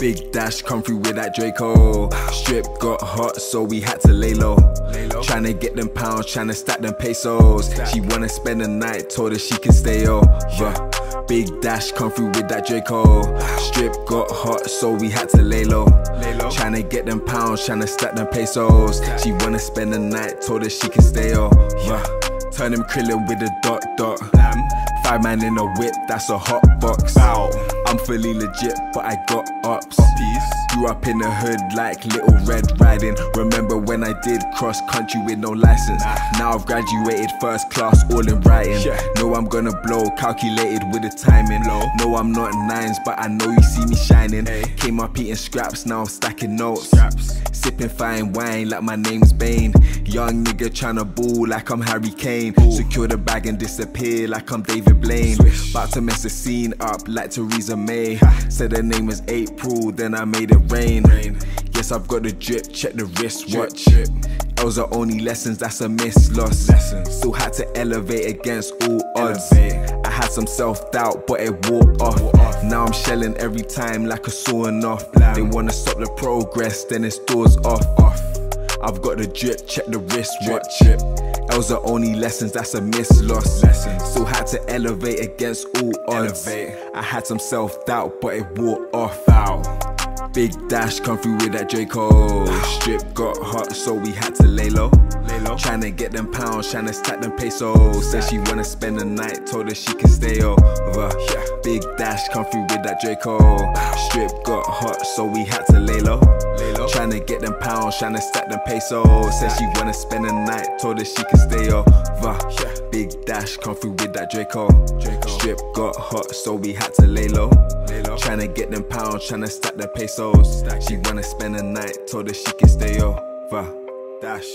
Big dash come through with that Draco. Strip got hot, so we had to lay low. Tryna get them pounds, tryna stack them pesos. She wanna spend the night, told her she can stay over. Big dash come through with that Draco. Strip got hot, so we had to lay low. Tryna get them pounds, tryna stack them pesos. She wanna spend the night, told her she can stay over. Turn them krillin with a dot dot. Five man in a whip, that's a hot box. I'm fully legit, but I got ups. Grew up in the hood like Little Red Riding. Remember when I did cross country with no license? Now I've graduated first class, all in writing. Know I'm gonna blow, calculated with the timing. No, I'm not nines, but I know you see me shining. Came up eating scraps, now I'm stacking notes. Sipping fine wine like my name's Bane. Young nigga tryna ball like I'm Harry Kane. Secure the bag and disappear like I'm David Blaine. About to mess the scene up like Theresa May. Said her name was April, then I made it rain. Yes, I've got the drip, check the wristwatch. Those are only lessons, that's a miss loss. Still had to elevate against all odds. I had some self doubt, but it wore off. Now I'm shelling every time like a sawing off. They wanna stop the progress, then it's doors off. I've got the drip, check the wristwatch. Those are only lessons, that's a miss loss. Still had to elevate against all odds. I had some self doubt, but it wore off. Big dash come through with that Draco. Strip got hot, so we had to lay low. Lay low, Tryna get them pounds, tryna stack them pesos. Said she wanna spend the night, told her she can stay over. Big dash come through with that Draco. Strip got hot, so we had to lay low. Lay low, Tryna get them pounds, tryna stack them pesos. Said she wanna spend the night, told her she can stay over. Big dash come through with that Draco. Strip got hot, so we had to lay low. Lay low. Tryna get them pounds, tryna stack them pesos. She wanna spend the night, told her she can stay over. Dash.